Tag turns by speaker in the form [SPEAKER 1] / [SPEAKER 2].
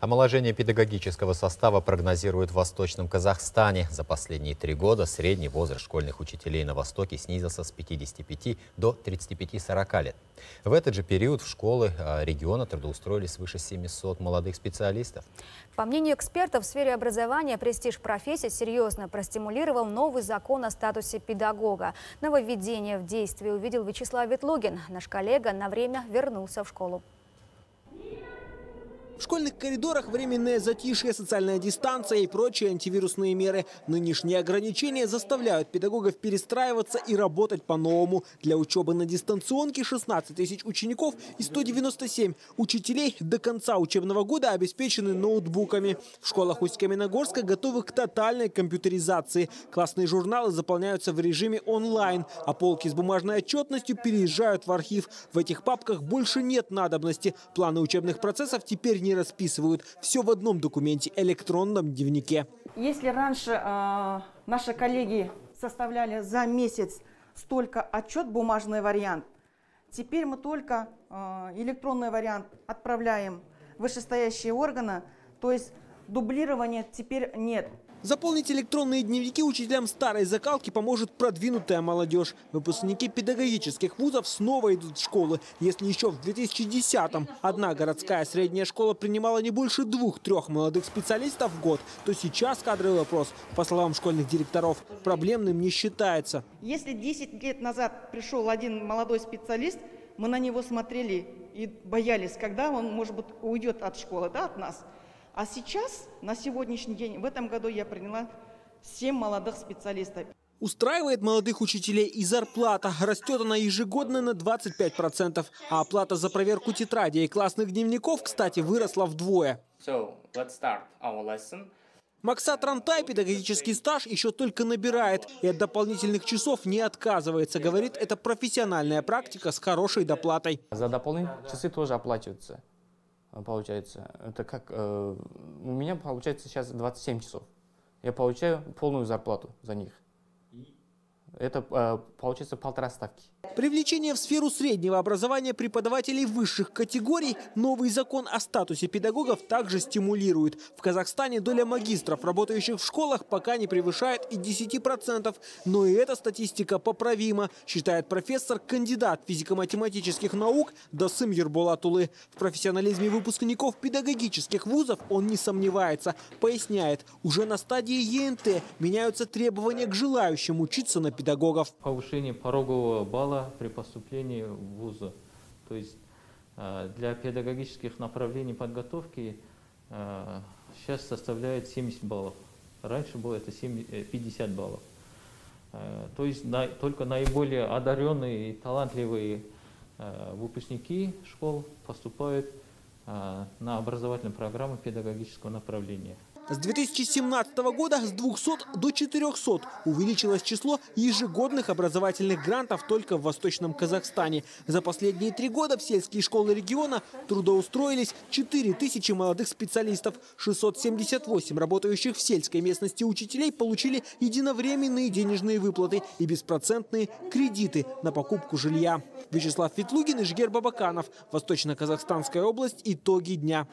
[SPEAKER 1] Омоложение педагогического состава прогнозируют в Восточном Казахстане. За последние три года средний возраст школьных учителей на Востоке снизился с 55 до 35-40 лет. В этот же период в школы а, региона трудоустроили свыше 700 молодых специалистов.
[SPEAKER 2] По мнению экспертов в сфере образования, престиж профессии серьезно простимулировал новый закон о статусе педагога. Нововведение в действии увидел Вячеслав Ветлугин. Наш коллега на время вернулся в школу.
[SPEAKER 3] В школьных коридорах временное затишье, социальная дистанция и прочие антивирусные меры. Нынешние ограничения заставляют педагогов перестраиваться и работать по-новому. Для учебы на дистанционке 16 тысяч учеников и 197 учителей до конца учебного года обеспечены ноутбуками. В школах Усть-Каменогорска готовы к тотальной компьютеризации. Классные журналы заполняются в режиме онлайн, а полки с бумажной отчетностью переезжают в архив. В этих папках больше нет надобности. Планы учебных процессов теперь не не расписывают. Все в одном документе, электронном дневнике.
[SPEAKER 4] Если раньше э, наши коллеги составляли за месяц столько отчет, бумажный вариант, теперь мы только э, электронный вариант отправляем в вышестоящие органы, то есть дублирования теперь нет.
[SPEAKER 3] Заполнить электронные дневники учителям старой закалки поможет продвинутая молодежь. Выпускники педагогических вузов снова идут в школы. Если еще в 2010-м одна городская средняя школа принимала не больше двух-трех молодых специалистов в год, то сейчас кадровый вопрос, по словам школьных директоров, проблемным не считается.
[SPEAKER 4] Если 10 лет назад пришел один молодой специалист, мы на него смотрели и боялись, когда он, может быть, уйдет от школы, да, от нас. А сейчас, на сегодняшний день, в этом году я приняла 7 молодых специалистов.
[SPEAKER 3] Устраивает молодых учителей и зарплата. Растет она ежегодно на 25%. А оплата за проверку тетради и классных дневников, кстати, выросла вдвое. So, let's start our lesson. Максат Рантай педагогический стаж еще только набирает и от дополнительных часов не отказывается. Говорит, это профессиональная практика с хорошей доплатой.
[SPEAKER 5] За дополнительные часы тоже оплачиваются. А, получается. Это как... Э, у меня получается сейчас 27 часов. Я получаю полную зарплату за них. Это э, получается полтора ставки.
[SPEAKER 3] Привлечение в сферу среднего образования преподавателей высших категорий новый закон о статусе педагогов также стимулирует. В Казахстане доля магистров, работающих в школах, пока не превышает и 10%. Но и эта статистика поправима, считает профессор, кандидат физико-математических наук Дасым Ерболатулы. В профессионализме выпускников педагогических вузов он не сомневается. Поясняет, уже на стадии ЕНТ меняются требования к желающим учиться на педагогов.
[SPEAKER 6] Повышение порогового балла при поступлении в вузы. То есть э, для педагогических направлений подготовки э, сейчас составляет 70 баллов. Раньше было это 50 э, баллов. То есть только наиболее одаренные и талантливые выпускники школ поступают на образовательные программы педагогического направления.
[SPEAKER 3] С 2017 года с 200 до 400 увеличилось число ежегодных образовательных грантов только в Восточном Казахстане. За последние три года в сельские школы региона трудоустроились 4000 молодых специалистов. 678 работающих в сельской местности учителей получили единовременные денежные выплаты и беспроцентные кредиты на покупку жилья. Вячеслав Ветлугин и Жгер Бабаканов. Восточно-Казахстанская область. Итоги дня.